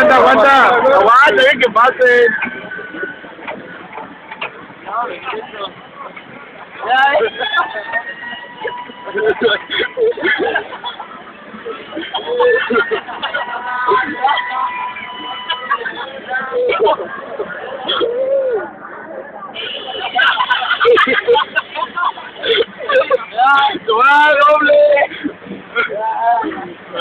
aguanta, aguanta. Aguanta, bien que pase. Ya, eh.